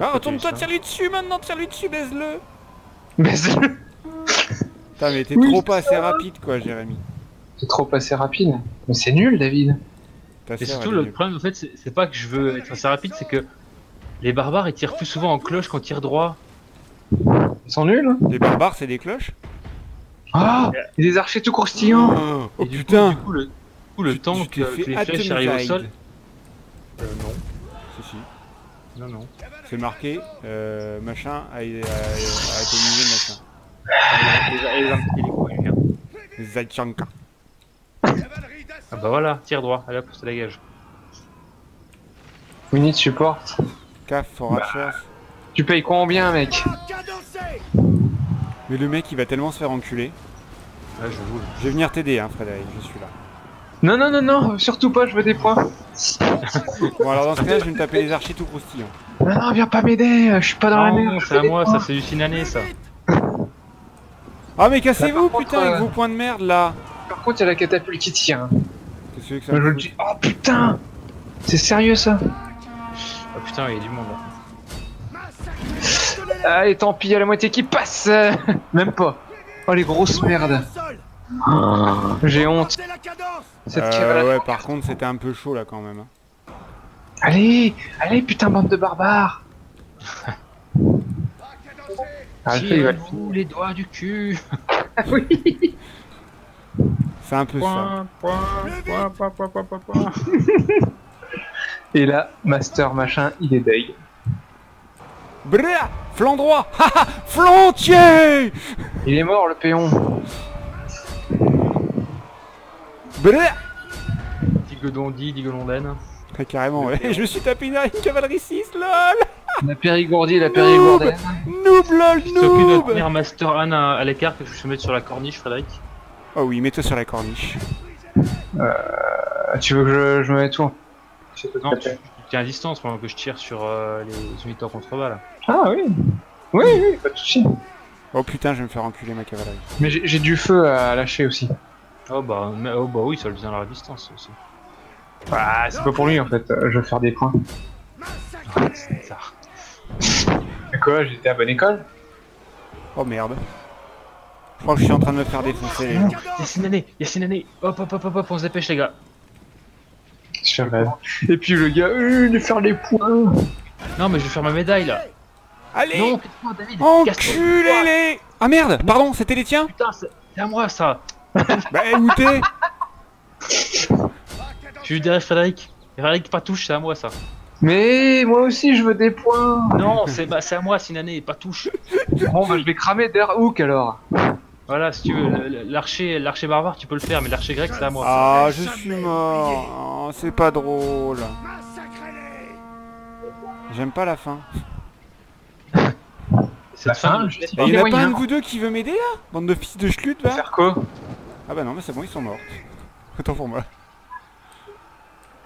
Ah, retourne-toi, tire-lui dessus maintenant, tire-lui dessus, baise-le Mais c'est Putain, mais t'es Oui, trop pas assez rapide, quoi, Jérémy. c'est trop passé rapide. Mais c'est nul, David. Et surtout, le nulle. problème, en fait, c'est pas que je veux être assez rapide, c'est que les barbares ils tirent plus souvent en cloche qu'en tir droit. Ils sont nuls. hein. Les barbares, c'est des cloches Ah Et des archers tout croustillants. Oh, Et du putain Coup, du coup, le, du coup, le Tu- temps tu que, t'es que fait les flèches arrivent au sol. Euh, non. Si, si. Non, non. C'est marqué, euh, machin, a, a, a atomisé machin. Les. Zaitchanka. Ah bah voilà, tir droit, allez hop, ça dégage. Minute support. CAF for Archers. Tu payes combien, mec Mais le mec, il va tellement se faire enculer. Là, je roule. Je vais venir t'aider, hein, Frédéric, je suis là. Non, non, non, non, surtout pas, je veux des points. Bon, alors dans ce cas, je vais me taper les archers tout croustillants. Non, non, viens pas m'aider, je suis pas dans la merde. c'est à moi, points. ça, c'est du Sinané, ça. Ah, mais cassez-vous, Bah, putain, avec euh, vos points de merde, là Par contre, il y a la catapulte qui tient. Qu'est-ce que c'est que ça Moi, je dis. Oh putain C'est sérieux ça? Ah putain, il y a du monde là. Allez, tant pis, il y a la moitié qui passe Même pas. Oh, les grosses merdes. J'ai honte. Cette Euh, cavale- ouais, par contre, c'était un peu chaud, là, quand même. hein. Allez Allez, putain, bande de barbares Ah, Tirez-vous les doigts du cul. Oui C'est un peu ça. Point, point, point, point, point, point, point, point. Et là, Master machin, il est deg. Bra Flanc droit Haha Flantier Il est mort, le péon Digodondi, digolondaine. Ah, Carrément, ouais. Je me suis tapé une, une cavalerie 6, lol La périgourdie, la périgourdaine. Noob, lol, noob tenir Master Anne à, à l'écart que je vais mettre sur la corniche, Frédéric. Oh oui, mets-toi sur la corniche. Ah, tu veux que je, je me mette où? Non, tu, tu tiens à distance pendant que je tire sur euh, les unités en contreballe. Ah oui Oui, oui, pas de soucis. Oh putain, je vais me faire enculer ma cavalerie. Mais j'ai j'ai du feu à lâcher aussi. Oh bah, mais- oh bah oui, ça le vient à la distance aussi. Ah, c'est pas pour lui en fait, je veux faire des points. C'est bizarre. Mais quoi, j'étais à bonne école? Oh merde. Je crois que je suis en train de me faire défoncer les gens. Yacine Yacine Hop, hop, hop, hop, hop, on se dépêche, les gars. Je rêve. Et puis le gars, euh, de faire les points Non, mais je vais faire ma médaille là. Allez Non, David. casse-toi. Enculez-les Ah merde Pardon, c'était les tiens? Putain, c'est à moi ça. Bah où t'es? Je lui dirai Frédéric? Frédéric, pas touche, c'est à moi ça. Mais moi aussi je veux des points Non, c'est bah, c'est à moi, Sinané, pas touche. Bon bah je vais cramer Der Hook alors Voilà, si tu veux, l'archer l'archer barbare, tu peux le faire, mais l'archer grec, c'est à moi. Ah, je suis mort Oh, C'est pas drôle. J'aime pas la fin. Cette la fin, fin, je- je- Et y en a pas un de vous deux qui veut m'aider là? Bande de fils de schlut va Faire quoi? Ah bah non, mais c'est bon, ils sont morts. Autant pour moi.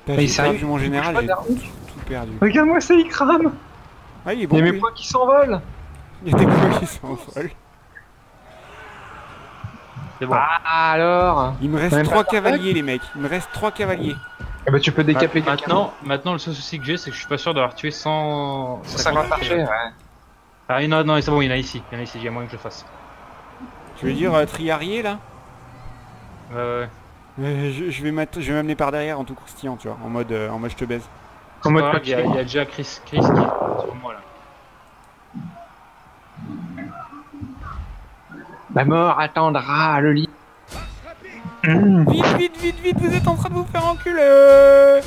Putain, Mais J'ai perdu mon général, j'ai tout perdu. Regarde-moi ça, il crame Ah, il est Il bon. y a mes points qui s'envolent Il y a des points qui s'envolent. C'est bon. Ah alors Il me reste Même trois pas cavaliers, les mecs. Il me reste trois cavaliers. Ah bah tu peux décaper maintenant, maintenant, le seul souci que j'ai, c'est que je suis pas sûr d'avoir tué 100... 150 archers, ouais. Ah non, non, c'est bon, il y en a ici. Il y en a ici, il y a moyen que je le fasse. Tu veux dire euh, triarier là? Ouais, ouais. Je, je vais je m'amener par derrière en tout croustillant, tu vois, en mode, euh, en mode je te baise. En mode il y, a- déjà Chris, Chris qui est sur moi là. La mort attendra le lit. Mmh. Vite, vite, vite, vite, vous êtes en train de vous faire enculer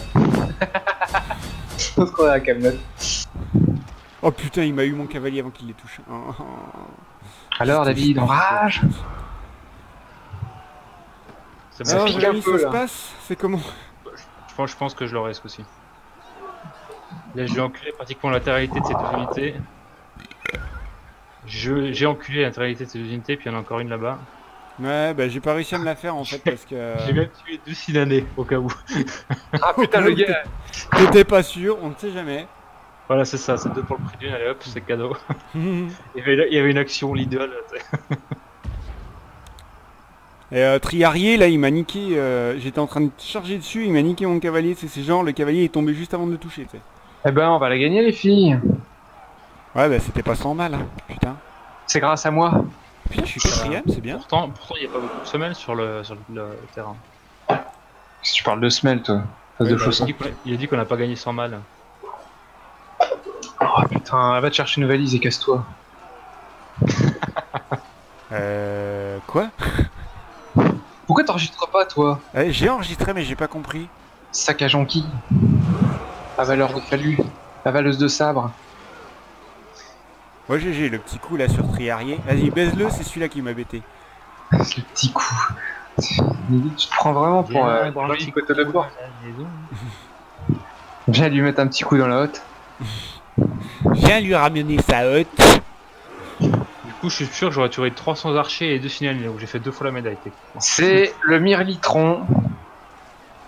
On se croirait à Camelot. Oh putain, il m'a eu mon cavalier avant qu'il les touche. Oh, oh. Alors David, on rage C'est Ça bon, Alors, pique Jérémy, un peu, ça se là. passe C'est comment je pense, je pense que je l'aurai ce coup-ci. Là, je l'ai enculé pratiquement l'intégralité de ces deux unités. J'ai enculé l'intégralité de ces deux unités, puis il y en a encore une là-bas. Ouais, bah j'ai pas réussi à me la faire en fait parce que... J'ai même tué deux Sinanés, au cas où. Ah putain le gars T'étais pas sûr, on ne sait jamais. Voilà, c'est ça, c'est deux pour le prix d'une, allez hop, c'est cadeau. Il y avait, il y avait une action Lidl. Et euh, Triarier, là, il m'a niqué. euh, J'étais en train de charger dessus, il m'a niqué mon cavalier. C'est genre, le cavalier est tombé juste avant de le toucher, tu sais. Eh ben on va la gagner les filles Ouais, bah c'était pas sans mal, hein. putain. C'est grâce à moi. Putain, je suis quatrième, c'est bien. Pourtant, pourtant, il n'y a pas beaucoup de semelles sur le, sur le, le terrain. Si tu parles de semelle, toi. Phase de bah, Il a chausson. dit qu'on a- il a dit qu'on n'a pas gagné sans mal. Oh putain, va te chercher une valise et casse-toi. Euh... Quoi? Pourquoi t'enregistres pas, toi Eh, J'ai enregistré, mais j'ai pas compris. Sac à jonquille. À valeur de fallu. La valeuse de sabre. Moi, GG, le petit coup là sur Triarier. Vas-y, baise-le, c'est celui-là qui m'a bêté. Le petit coup. Tu te prends vraiment pour euh, Jean-Yves Cotonoport. Viens lui mettre un petit coup dans la hotte. Viens lui ramener sa hotte. Coup, je suis sûr que j'aurais tué 300 archers et deux signalés, donc j'ai fait deux fois la médaille. C'est le mirlitron.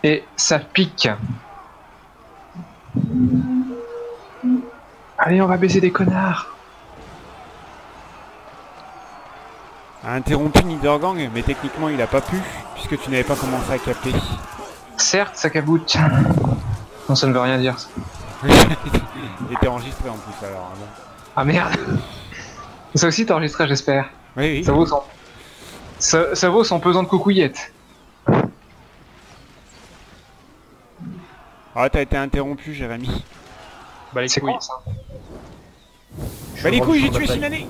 Et ça pique. Allez, on va baiser des connards. A interrompu Niedergang, mais techniquement il a pas pu, puisque tu n'avais pas commencé à capter. Certes, sac à bout. Non, ça ne veut rien dire. ça. il était enregistré en plus alors. hein. Ah merde. Ça aussi t'as enregistré, j'espère. Oui, oui. Ça vaut son... Ça, ça vaut son pesant de coucouillette. Ah, t'as été interrompu, Jérémy. Bah les C'est couilles. quoi ça Bah les couilles, j'ai tué Sinalé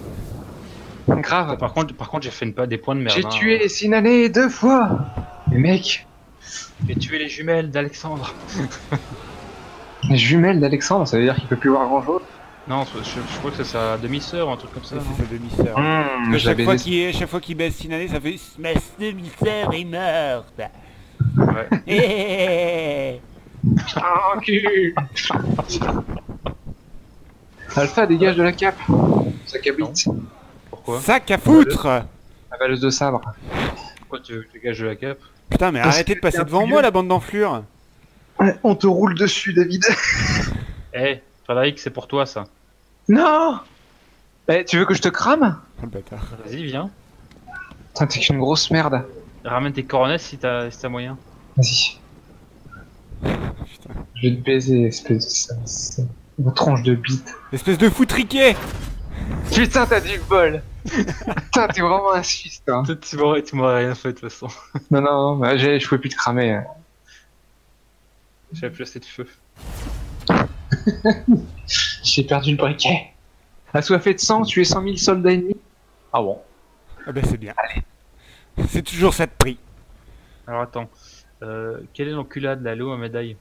Grave. Par contre, par contre, j'ai fait une, pas des points de merde. J'ai hein. tué Sinalé deux fois. Mais mec, J'ai tué les jumelles d'Alexandre. les jumelles d'Alexandre, ça veut dire qu'il peut plus voir grand chose. Non, je, je crois que c'est sa demi-sœur ou un truc comme ça. C'est sa demi-sœur. Mmh, l'avais chaque, fois qu'il chaque fois qu'il baisse Sinalé, ça fait Ma demi-sœur est morte Ouais. Eh Ah, cul. Alpha, dégage de la cape. Sac à bite. Pourquoi Sac à foutre La valeuse de sabre. Pourquoi tu veux que je dégage de la cape Putain, mais Parce arrêtez de passer devant moi, la bande d'enflures On te roule dessus, David. Eh, Frédéric, c'est pour toi ça. Non Eh, tu veux que je te crame Oh le bâtard. Vas-y, viens. Putain, t'es qu'une grosse merde. Ramène tes coronets si t'as si t'as moyen. Vas-y. Putain. Je vais te baiser, espèce de Une tronche de bite. Espèce de foutriquet Putain, t'as du bol Putain, t'es vraiment un suisse, toi. Tu m'aurais tu m'aurais rien fait de toute façon. Non, non, non, bah, j'ai- je pouvais plus te cramer. J'avais plus assez de feu. J'ai perdu le briquet. Assoiffé de sang, tu es 100 000 soldats ennemis. Ah bon Ah bah c'est bien. C'est toujours ça de prix. Alors attends. Euh, quelle est l'enculade, la loup à médaille?